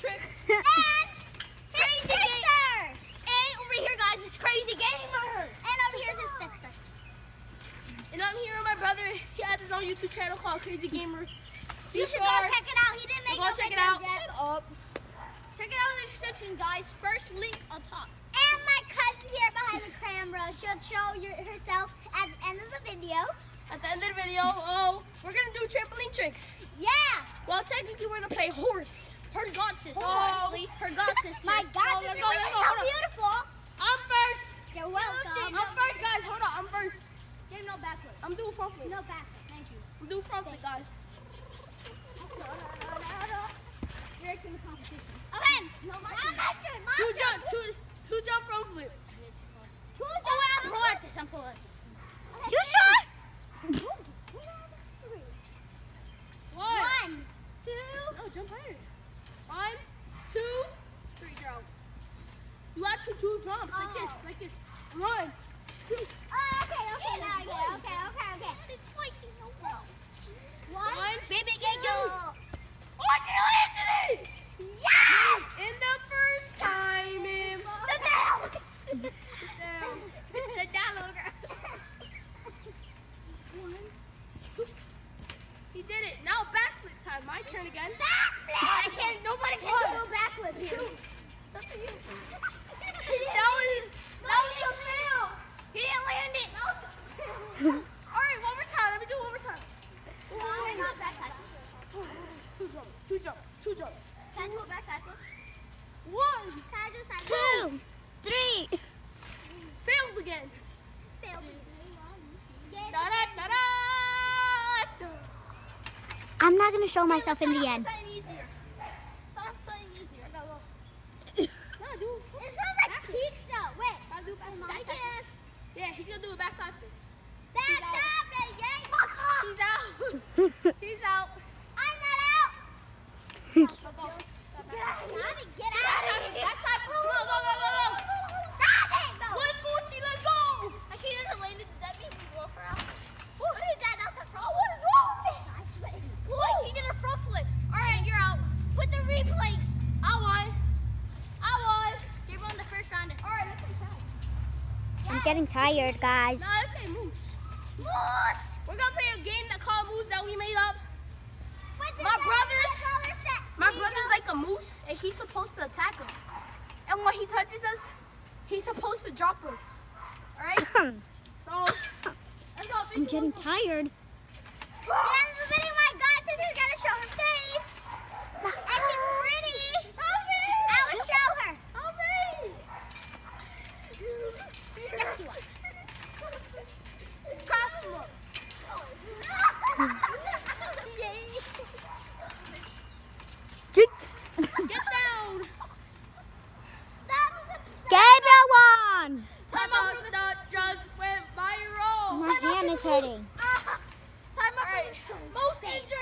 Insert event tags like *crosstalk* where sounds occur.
tricks. *laughs* and his sister. And over here, guys, is Crazy Gamer. And over here is his sister. And I'm here with my brother. He has his own YouTube channel called Crazy Gamer. You should go check it out. He didn't make Go no check it out. yet. Shut up. Check it out in the description, guys. First link up top. And my cousin here behind the camera. She'll show your, herself at the end of the video. At the end of the video, oh, we're gonna do trampoline tricks. Yeah. Well, technically, we're gonna play horse. Her god sister, Oh. actually. Her god sister. My god Oh, let's sister, go, which let's is so beautiful. I'm first. You're welcome. I'm first, guys. Hold on. I'm first. Give no backward. I'm doing front flip. No backward. Thank you. I'm doing front flip, guys. No, no, no, no, no. You're in the competition. Okay. No, my turn. My Two turn. jump, two, two jump front flip. Two Oh, wait, I'm pro at this. I'm pro at this. You sure? One. One, two, No, jump higher. One, two, three, jump. You got to two jumps like this, Oh. like this. One, two. Oh, okay, okay, now I get it. Okay, okay, okay. One, One, baby, two. get you. Oh, she landed it! Yes! In the first time in. Sit down. *laughs* Sit down. *laughs* Little girl. He did it. Now backflip time. My turn again. Backflip. I can't. Nobody can do a backflip here. That's for you. that was that was a fail. He didn't land it. All right, one more time. Let me do it one more time. No, not backside. Two jump. Two jump. Two jump. Can I do a backside? One. Can I do a side? Two, three. Failed again. Failed. Da da da da. I'm not gonna show myself in the end. Something easier. Something easier. I gotta go. *coughs* Yeah, dude. It smells like cheeks though. Wait. I do back I guess. Yeah, he's gonna do a backside flip. Backside, baby. He's out. *laughs* He's out. I'm not out. *laughs* getting tired, guys. Nah, this ain't moose. Moose. We're gonna play a game that called Moose that we made up. What's My brothers- What color set? My brother's like a moose, and he's supposed to attack us. And when he touches us, he's supposed to drop us. Alright? *coughs* So, let's go. I'm getting tired. just went viral. My hand is hurting. Uh, *laughs* time up right. most injured.